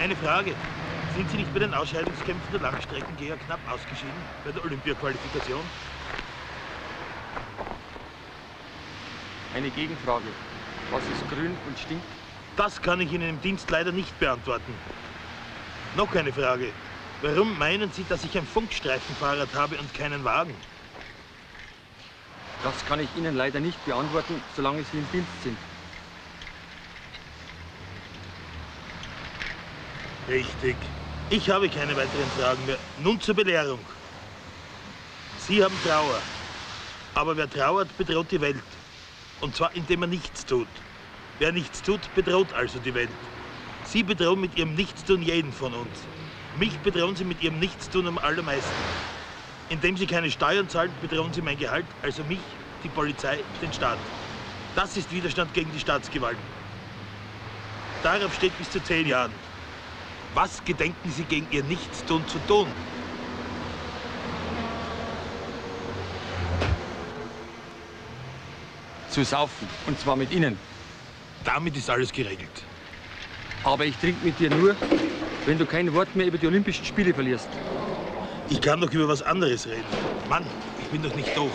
Eine Frage. Sind Sie nicht bei den Ausscheidungskämpfen der Langstreckengeher knapp ausgeschieden? Bei der Olympiaqualifikation? Eine Gegenfrage. Was ist grün und stinkt? Das kann ich Ihnen im Dienst leider nicht beantworten. Noch eine Frage. Warum meinen Sie, dass ich ein Funkstreifenfahrrad habe und keinen Wagen? Das kann ich Ihnen leider nicht beantworten, solange Sie im Dienst sind. Richtig. Ich habe keine weiteren Fragen mehr. Nun zur Belehrung. Sie haben Trauer. Aber wer trauert, bedroht die Welt. Und zwar indem er nichts tut. Wer nichts tut, bedroht also die Welt. Sie bedrohen mit ihrem Nichtstun jeden von uns. Mich bedrohen Sie mit Ihrem Nichtstun am allermeisten. Indem Sie keine Steuern zahlen, bedrohen Sie mein Gehalt, also mich, die Polizei, den Staat. Das ist Widerstand gegen die Staatsgewalten. Darauf steht bis zu zehn Jahren. Was gedenken Sie gegen Ihr Nichtstun zu tun? Zu saufen. Und zwar mit Ihnen. Damit ist alles geregelt. Aber ich trinke mit dir nur, wenn du kein Wort mehr über die Olympischen Spiele verlierst. Ich kann doch über was anderes reden. Mann, ich bin doch nicht doof.